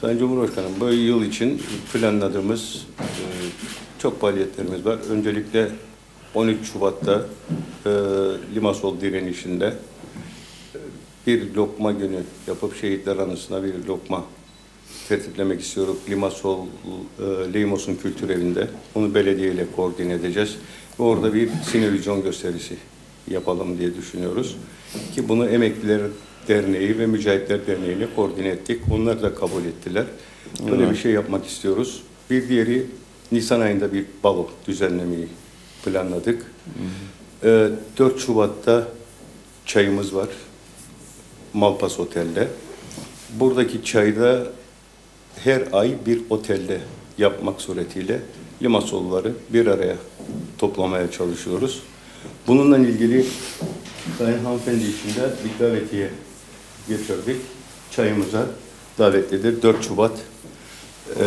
Sayın Cumhurbaşkanım, bu yıl için planladığımız e, çok faaliyetlerimiz var. Öncelikle 13 Şubat'ta e, Limasol direnişinde e, bir lokma günü yapıp şehitler anısına bir lokma tertiplemek istiyoruz. Limasol, e, Limos'un kültür evinde. Bunu belediyeyle koordine edeceğiz. Ve orada bir sinevizyon gösterisi yapalım diye düşünüyoruz. Ki bunu Emekliler Derneği ve Mücahitler Derneği ile koordine ettik. Onlar da kabul ettiler. Böyle bir şey yapmak istiyoruz. Bir diğeri Nisan ayında bir balo düzenlemeyi planladık. Ee, 4 Şubat'ta çayımız var. Malpas Otel'de. Buradaki çayda her ay bir otelde yapmak suretiyle Limasolluları bir araya toplamaya çalışıyoruz. Bununla ilgili Sayın Hanımefendi için de bir davetiye getirdik. Çayımıza davetlidir. 4 Şubat e,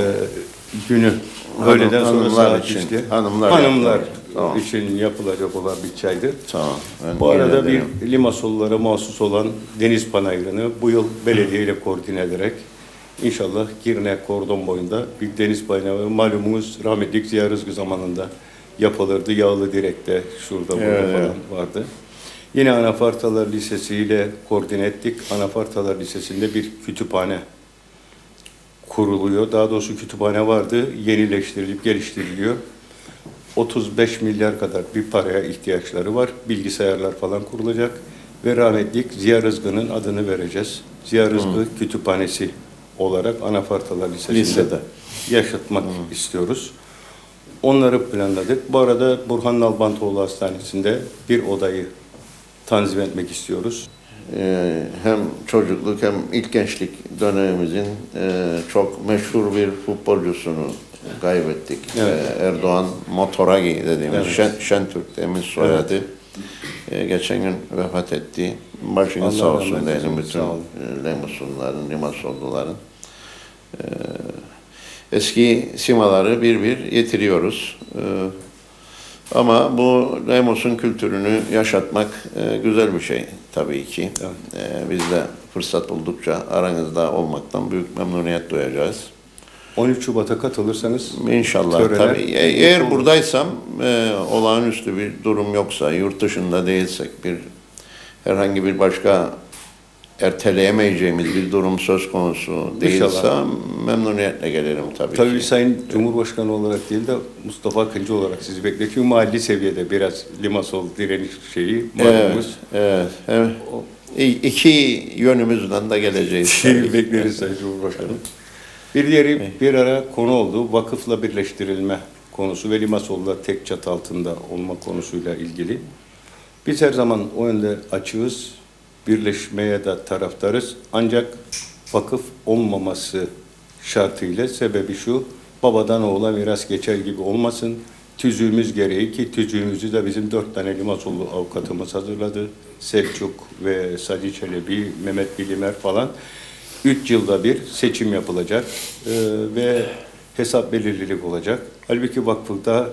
günü Hanım- öğleden sonra saat için, işte, hanımlar hanımlar. Tamam. için yapılacak olan bir çaydır. Tamam. ben Bu arada ederim. bir Limasollulara mahsus olan Deniz Panayırı'nı bu yıl belediye ile koordine ederek inşallah Girne kordon boyunda bir deniz panayırı malumunuz rahmetlik Ziya Rızkı zamanında yapılırdı. Yağlı Direk'te şurada burada Evet, evet. falan vardı. Yine Anafartalar Lisesi ile koordine ettik. Anafartalar Lisesi'nde bir kütüphane kuruluyor. Daha doğrusu kütüphane vardı. Yenileştirilip geliştiriliyor. 35 milyar kadar bir paraya ihtiyaçları var. Bilgisayarlar falan kurulacak. Ve rahmetlik Ziya Rızkı'nın adını vereceğiz. Ziya Rızkı Kütüphanesi olarak Anafartalar Lisesi'nde Lisede. yaşatmak istiyoruz. Onları planladık. Bu arada Burhan Nalbantoğlu Hastanesi'nde bir odayı tanzim etmek istiyoruz. Ee, hem çocukluk hem ilk gençlik dönemimizin e, çok meşhur bir futbolcusunu kaybettik. Evet. Ee, Erdoğan Motoragi dediğimiz Evet. Şen, Şentürk demin soyadı. Ee, geçen gün vefat etti. Başını Allah sağ olsun diyelim bütün olun. e, Limasolluların. Ee, eski simaları bir bir yitiriyoruz. Ama bu Lemos'un kültürünü yaşatmak e, güzel bir şey tabii ki. Evet. E, biz de fırsat buldukça aranızda olmaktan büyük memnuniyet duyacağız. 13 Şubat'a katılırsanız İnşallah Töreler- tabii. E- Eğer buradaysam e, olağanüstü bir durum yoksa, yurt dışında değilsek bir herhangi bir başka erteleyemeyeceğimiz bir durum söz konusu değilse İnşallah. memnuniyetle gelirim tabii, Tabii ki. Sayın Cumhurbaşkanı olarak değil de Mustafa Akıncı olarak sizi bekletiyor. Mahalli seviyede biraz Limasol direniş şeyi Evet, malumunuz. evet, evet. İ- İki yönümüzden de geleceğiz. bekleriz Sayın Cumhurbaşkanım. Bir diğeri bir ara konu oldu. Vakıfla birleştirilme konusu ve Limasol'la tek çatı altında olma konusuyla ilgili. Biz her zaman o yönde açığız. Birleşmeye de taraftarız. Ancak vakıf olmaması şartıyla sebebi şu. Babadan oğula miras geçer gibi olmasın. Tüzüğümüz gereği ki tüzüğümüzü de bizim dört tane Limasollu avukatımız hazırladı. Selçuk ve Sadi Çelebi, Mehmet Bilimer falan. Üç yılda bir seçim yapılacak Ee, ve hesap belirlilik olacak. Halbuki vakıfta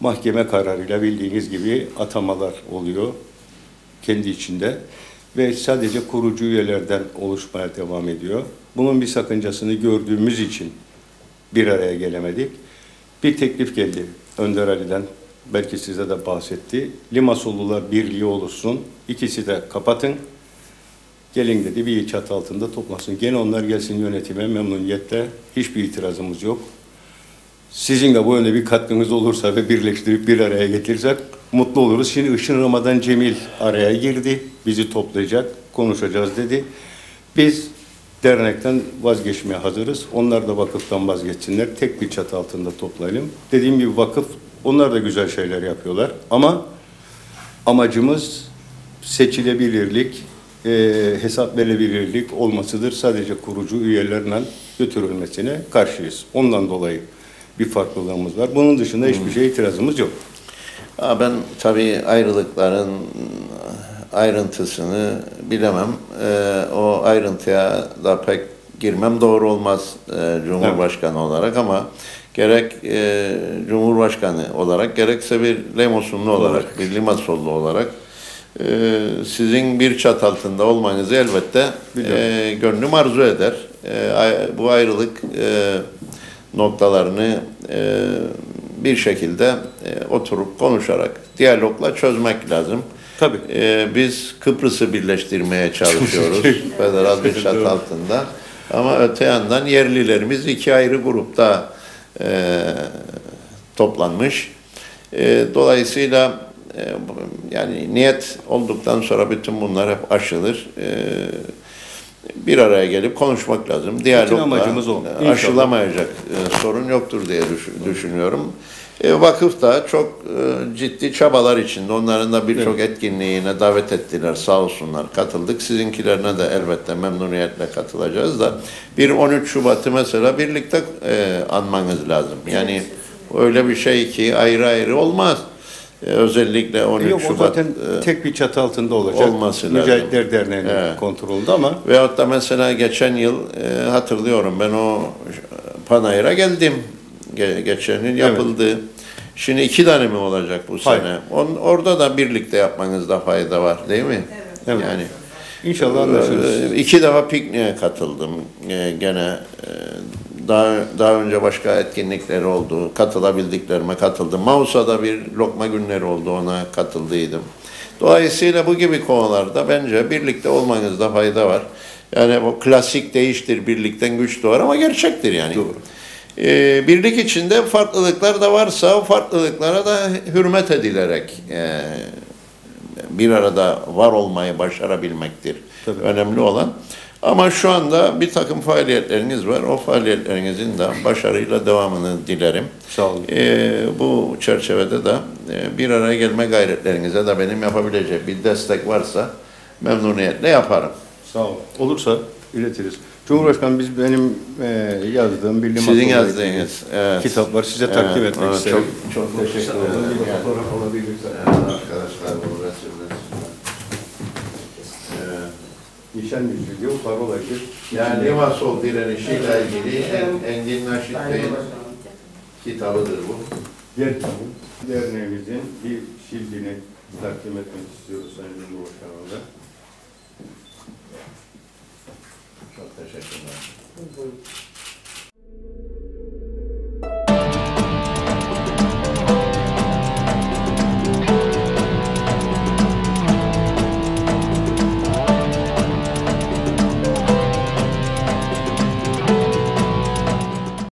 mahkeme kararıyla bildiğiniz gibi atamalar oluyor kendi içinde ve sadece kurucu üyelerden oluşmaya devam ediyor. Bunun bir sakıncasını gördüğümüz için bir araya gelemedik. Bir teklif geldi Önder Ali'den. Belki size de bahsetti. Limasollular Birliği olursun. İkisi de kapatın. Gelin dedi bir çatı altında toplasın. Gene onlar gelsin yönetime memnuniyetle. Hiçbir itirazımız yok. Sizin de bu yönde bir katkınız olursa ve birleştirip bir araya getirirsek mutlu oluruz. Şimdi Işın Ramazan Cemil araya girdi. Bizi toplayacak, konuşacağız dedi. Biz dernekten vazgeçmeye hazırız. Onlar da vakıftan vazgeçsinler. Tek bir çatı altında toplayalım. Dediğim gibi vakıf, onlar da güzel şeyler yapıyorlar. Ama amacımız seçilebilirlik, e, hesap verebilirlik olmasıdır. Sadece kurucu üyelerle götürülmesine karşıyız. Ondan dolayı bir farklılığımız var. Bunun dışında hiçbir şeye itirazımız yok. Ben tabii ayrılıkların ayrıntısını bilemem. Ee, o ayrıntıya da pek girmem doğru olmaz e, Cumhurbaşkanı olarak ama gerek e, Cumhurbaşkanı olarak gerekse bir Lemosunlu olarak, bir Limasollu olarak e, sizin bir çat altında olmanızı elbette Biliyorum. e, gönlüm arzu eder. E, bu ayrılık e, noktalarını e, bir şekilde e, oturup konuşarak, diyalogla çözmek lazım. Tabii. E, biz Kıbrıs'ı birleştirmeye çalışıyoruz federal bir çat altında. Ama öte yandan yerlilerimiz iki ayrı grupta e, toplanmış. E, dolayısıyla e, yani niyet olduktan sonra bütün bunlar hep aşılır. E, bir araya gelip konuşmak lazım. Diyalogla amacımız o. e, İnşallah. aşılamayacak e, sorun yoktur diye düş- düşünüyorum. E, vakıf da çok e, ciddi çabalar içinde. Onların da birçok etkinliğine davet ettiler sağ olsunlar. Katıldık. Sizinkilerine de elbette memnuniyetle katılacağız da bir 13 Şubat'ı mesela birlikte e, anmanız lazım. Yani öyle bir şey ki ayrı ayrı olmaz. E, özellikle 13 Yok o Şubat zaten e, tek bir çatı altında olacak. olması lazım. Mücahitler Derneği'nin Evet. kontrolünde ama Veyahut da mesela geçen yıl e, hatırlıyorum ben o Panayır'a geldim. Ge- geçen yıl yapıldı. Şimdi iki tane mi olacak bu Hayır. sene? On, orada da birlikte yapmanızda fayda var değil mi? Evet. Yani inşallah anlaşırız. e, iki defa pikniğe katıldım. E, gene e, daha daha önce başka etkinlikleri oldu. Katılabildiklerime katıldım. Mausa'da bir lokma günleri oldu. Ona katıldıydım. Dolayısıyla bu gibi konularda bence birlikte olmanızda fayda var. Yani bu klasik değiştir, birlikten güç doğar ama gerçektir yani. Doğru. Ee, birlik içinde farklılıklar da varsa o farklılıklara da hürmet edilerek e, bir arada var olmayı başarabilmektir. Tabii. Önemli olan. Ama şu anda bir takım faaliyetleriniz var. O faaliyetlerinizin de başarıyla devamını dilerim. Sağ olun. Ee, bu çerçevede de e, bir araya gelme gayretlerinize de benim yapabileceğim bir destek varsa memnuniyetle yaparım. Sağ olun. Olursa iletiriz. Cumhurbaşkanım biz benim e, yazdığım bir liman Sizin yazdığınız evet. kitap var. Size takdim Evet, etmek evet, isterim. Çok, çok teşekkür ederim. Fotoğraf alabilirsen. Evet, arkadaşlar bu resimler. Evet. Yüzü diyor, parolaydı. Yani Limasol direnişiyle ilgili en, Engin Naşit Bey'in kitabıdır bu. Gerçekten derneğimizin bir şildini takdim etmek istiyoruz Sayın Cumhurbaşkanı'na. Çok teşekkürler.